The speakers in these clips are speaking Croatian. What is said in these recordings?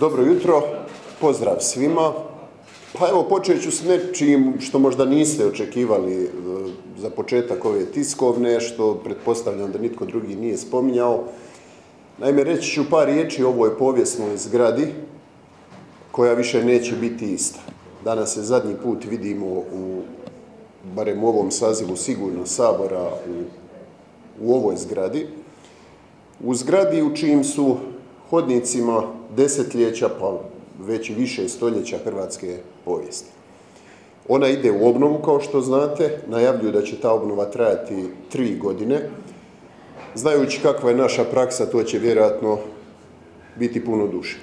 Dobro jutro, pozdrav svima. Pa evo počet ću s nečim što možda niste očekivali e, za početak ove tiskovne, što pretpostavljam da nitko drugi nije spominjao. Naime, reći ću par riječi o ovoj povijesnoj zgradi koja više neće biti ista. Danas se zadnji put vidimo u, barem u ovom sazivu sigurno, Sabora u, u ovoj zgradi. U zgradi u čijim su hodnicima desetljeća, pa već i više stoljeća hrvatske povijesti. Ona ide u obnovu, kao što znate, najavljuju da će ta obnova trajati tri godine. Znajući kakva je naša praksa, to će vjerojatno biti puno duže.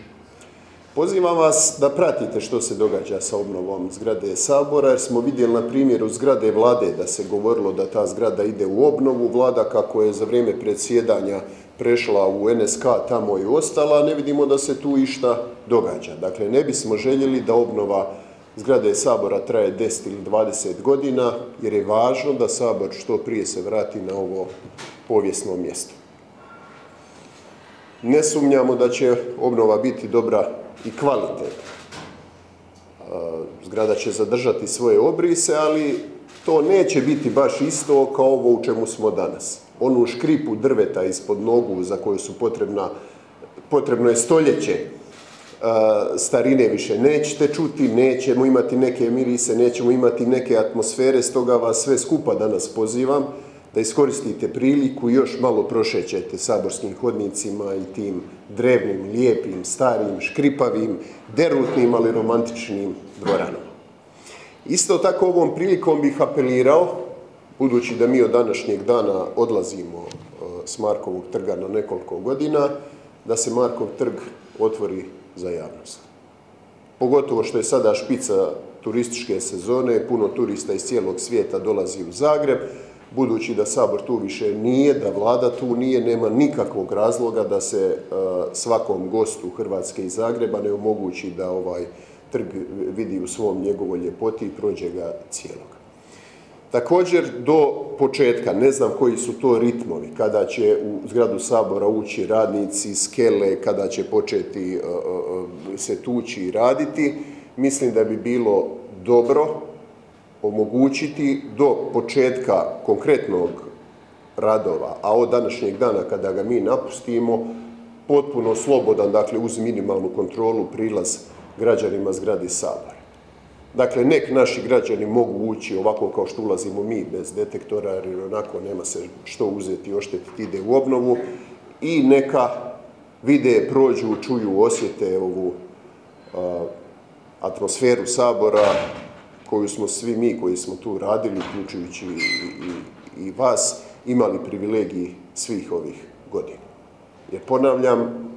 Pozivam vas da pratite što se događa sa obnovom zgrade Sabora, jer smo vidjeli na primjeru zgrade vlade da se govorilo da ta zgrada ide u obnovu. Vlada kako je za vrijeme predsjedanja prešla u NSK tamo i ostala, ne vidimo da se tu išta događa. Dakle, ne bismo željeli da obnova zgrade Sabora traje 10 ili 20 godina, jer je važno da Sabor što prije se vrati na ovo povijesno mjesto. Ne sumnjamo da će obnova biti dobra i kvalitetna. Zgrada će zadržati svoje obrise, ali to neće biti baš isto kao ovo u čemu smo danas. Onu škripu drveta ispod nogu za koju su potrebna, potrebno je stoljeće starine više nećete čuti, nećemo imati neke mirise, nećemo imati neke atmosfere, stoga vas sve skupa danas pozivam da iskoristite priliku i još malo prošećete saborskim hodnicima i tim drevnim, lijepim, starim, škripavim, derutnim, ali romantičnim dvoranama. Isto tako ovom prilikom bih apelirao, budući da mi od današnjeg dana odlazimo e, s Markovog trga na nekoliko godina, da se Markov trg otvori za javnost. Pogotovo što je sada špica turističke sezone, puno turista iz cijelog svijeta dolazi u Zagreb, budući da Sabor tu više nije, da vlada tu nije, nema nikakvog razloga da se e, svakom gostu Hrvatske i Zagreba ne omogući da ovaj trg vidi u svom njegovoj ljepoti i prođe ga cijelog. Također do početka, ne znam koji su to ritmovi, kada će u zgradu Sabora ući radnici, skele, kada će početi e, e, se tući i raditi, mislim da bi bilo dobro omogućiti do početka konkretnog radova, a od današnjeg dana kada ga mi napustimo, potpuno slobodan, dakle uz minimalnu kontrolu, prilaz građanima zgradi Sabora. Dakle, nek naši građani mogu ući ovako kao što ulazimo mi bez detektora, jer onako nema se što uzeti oštetiti, ide u obnovu i neka vide, prođu, čuju, osjete ovu atmosferu Sabora koju smo svi mi koji smo tu radili, uključujući i, i vas, imali privilegiji svih ovih godina. Jer ponavljam,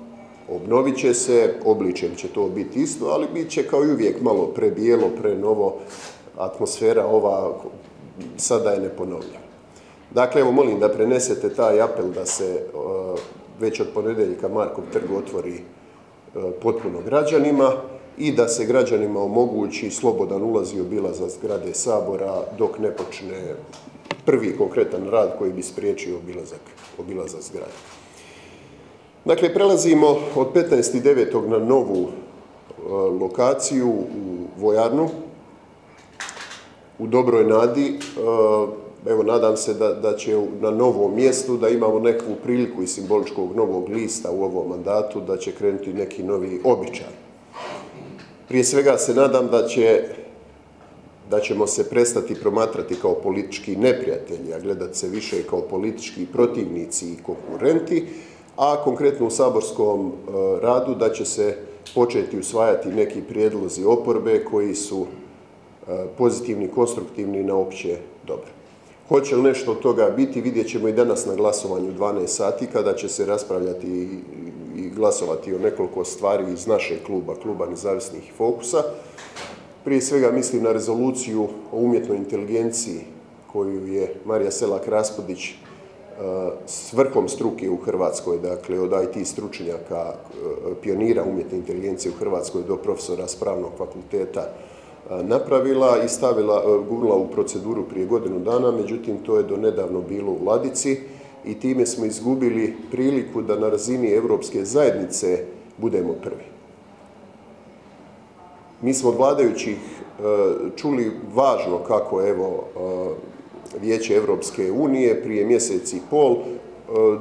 obnovit će se, obličem će to biti isto, ali bit će kao i uvijek malo prebijelo, prenovo, atmosfera ova sada je ne ponovlja. Dakle, evo molim da prenesete taj apel da se već od ponedjeljka Markov trg otvori e, potpuno građanima i da se građanima omogući slobodan ulaz i obilazak zgrade Sabora dok ne počne prvi konkretan rad koji bi spriječio obilazak, obilazak zgrade. Dakle, prelazimo od 15.9. na novu e, lokaciju u Vojarnu, u dobroj nadi. E, evo, nadam se da, da će na novom mjestu da imamo neku priliku i simboličkog novog lista u ovom mandatu, da će krenuti neki novi običaj. Prije svega se nadam da će da ćemo se prestati promatrati kao politički neprijatelji, a gledati se više kao politički protivnici i konkurenti, a konkretno u saborskom e, radu da će se početi usvajati neki prijedlozi oporbe koji su e, pozitivni, konstruktivni na opće dobro. Hoće li nešto od toga biti, vidjet ćemo i danas na glasovanju 12 sati kada će se raspravljati i glasovati o nekoliko stvari iz našeg kluba, kluba nezavisnih fokusa. Prije svega mislim na rezoluciju o umjetnoj inteligenciji koju je Marija Selak-Raspodić s vrhom struke u Hrvatskoj, dakle od IT stručnjaka, e, pionira umjetne inteligencije u Hrvatskoj do profesora spravnog fakulteta e, napravila i stavila, e, gurla u proceduru prije godinu dana, međutim to je do nedavno bilo u Ladici i time smo izgubili priliku da na razini Europske zajednice budemo prvi. Mi smo od vladajućih čuli važno kako evo Vijeće Evropske unije prije mjesec i pol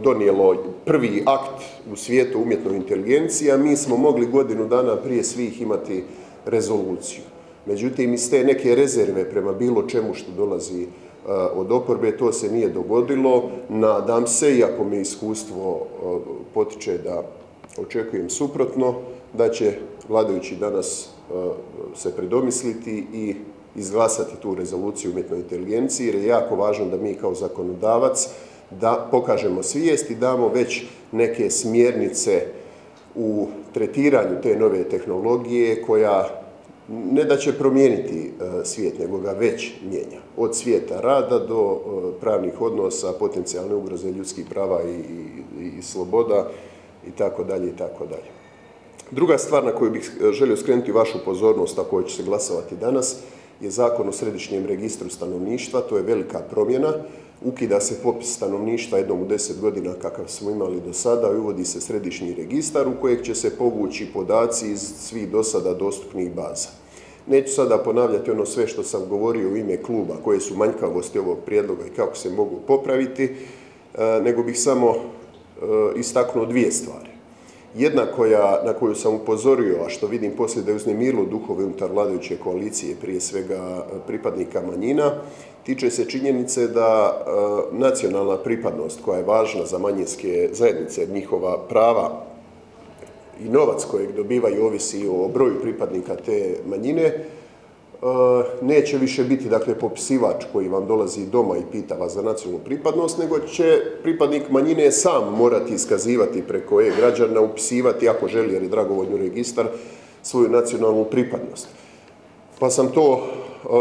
donijelo prvi akt u svijetu umjetnoj inteligenciji, a mi smo mogli godinu dana prije svih imati rezoluciju. Međutim, iz te neke rezerve prema bilo čemu što dolazi e, od oporbe, to se nije dogodilo. Nadam se, iako mi iskustvo e, potiče da očekujem suprotno, da će vladajući danas e, se predomisliti i izglasati tu rezoluciju umjetnoj inteligenciji, jer je jako važno da mi kao zakonodavac da pokažemo svijest i damo već neke smjernice u tretiranju te nove tehnologije koja ne da će promijeniti e, svijet, nego ga već mijenja. Od svijeta rada do e, pravnih odnosa, potencijalne ugroze ljudskih prava i, i, sloboda i tako dalje i tako dalje. Druga stvar na koju bih e, želio skrenuti vašu pozornost, a kojoj će se glasovati danas, je zakon o središnjem registru stanovništva. To je velika promjena. Ukida se popis stanovništva jednom u deset godina kakav smo imali do sada i uvodi se središnji registar u kojeg će se povući podaci iz svih do sada dostupnih baza. Neću sada ponavljati ono sve što sam govorio u ime kluba, koje su manjkavosti ovog prijedloga i kako se mogu popraviti, e, nego bih samo e, istaknuo dvije stvari. Jedna koja, na koju sam upozorio, a što vidim poslije da je uznemirilo duhove unutar vladajuće koalicije, prije svega pripadnika manjina, tiče se činjenice da e, nacionalna pripadnost koja je važna za manjinske zajednice, njihova prava i novac kojeg dobivaju ovisi o broju pripadnika te manjine, e, neće više biti dakle popisivač koji vam dolazi doma i pita vas za nacionalnu pripadnost, nego će pripadnik manjine sam morati iskazivati preko e-građana, upisivati ako želi jer je dragovoljni registar svoju nacionalnu pripadnost. Pa sam to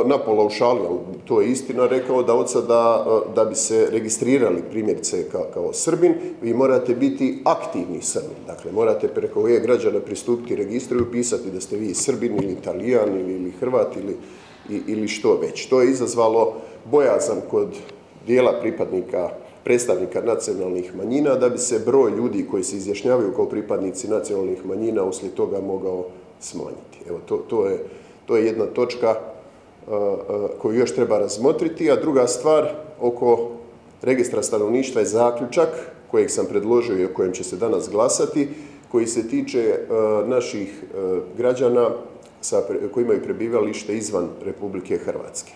napola ušalio, to je istina, rekao da od sada da bi se registrirali primjerice kao, Srbin, vi morate biti aktivni Srbin. Dakle, morate preko e-građana pristupiti registru i upisati da ste vi Srbin ili Italijan ili, Hrvat ili, ili što već. To je izazvalo bojazan kod dijela pripadnika predstavnika nacionalnih manjina da bi se broj ljudi koji se izjašnjavaju kao pripadnici nacionalnih manjina uslijed toga mogao smanjiti. Evo, to, to, je, to je jedna točka koju još treba razmotriti, a druga stvar oko registra stanovništva je zaključak kojeg sam predložio i o kojem će se danas glasati, koji se tiče naših građana koji imaju prebivalište izvan Republike Hrvatske.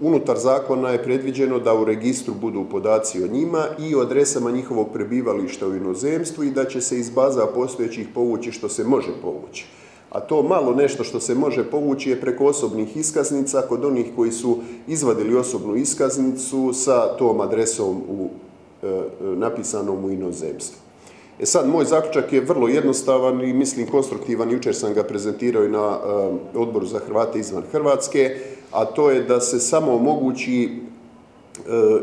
Unutar zakona je predviđeno da u registru budu podaci o njima i o adresama njihovog prebivališta u inozemstvu i da će se iz baza postojećih povući što se može povući a to malo nešto što se može povući je preko osobnih iskaznica kod onih koji su izvadili osobnu iskaznicu sa tom adresom u, e, napisanom u inozemstvu. E sad, moj zaključak je vrlo jednostavan i mislim konstruktivan, jučer sam ga prezentirao i na e, odboru za Hrvate izvan Hrvatske, a to je da se samo omogući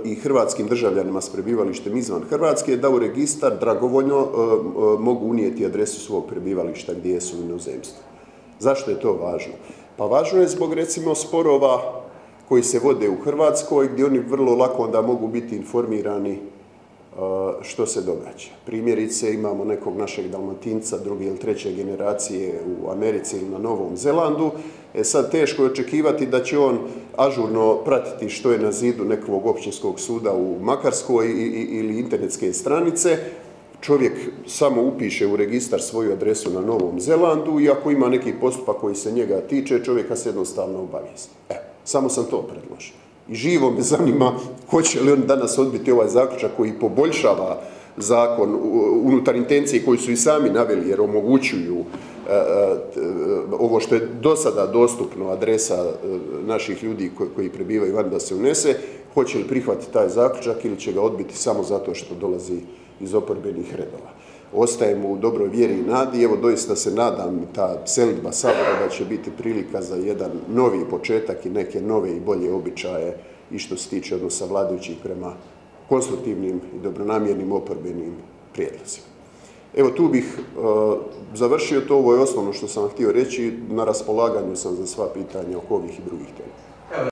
i hrvatskim državljanima s prebivalištem izvan Hrvatske da u registar dragovoljno e, e, mogu unijeti adresu svog prebivališta gdje su u inozemstvu. Zašto je to važno? Pa važno je zbog recimo sporova koji se vode u Hrvatskoj gdje oni vrlo lako onda mogu biti informirani što se događa. Primjerice imamo nekog našeg dalmatinca druge ili treće generacije u Americi ili na Novom Zelandu. E sad teško je očekivati da će on ažurno pratiti što je na zidu nekog općinskog suda u Makarskoj ili internetske stranice. Čovjek samo upiše u registar svoju adresu na Novom Zelandu i ako ima neki postupak koji se njega tiče, čovjeka se jednostavno obavijesti. Evo, samo sam to predložio. I živo me zanima hoće li on danas odbiti ovaj zaključak koji poboljšava zakon unutar intencije koji su i sami naveli jer omogućuju e, e, ovo što je do sada dostupno adresa e, naših ljudi koji prebivaju van da se unese, hoće li prihvatiti taj zaključak ili će ga odbiti samo zato što dolazi iz oporbenih redova ostajemo u dobroj vjeri i nadi. Evo, doista se nadam ta selitba Sabora da će biti prilika za jedan novi početak i neke nove i bolje običaje i što se tiče odnosa vladajućih prema konstruktivnim i dobronamjernim oporbenim prijedlozima. Evo tu bih e, završio to, ovo je osnovno što sam htio reći, na raspolaganju sam za sva pitanja oko ovih i drugih tema.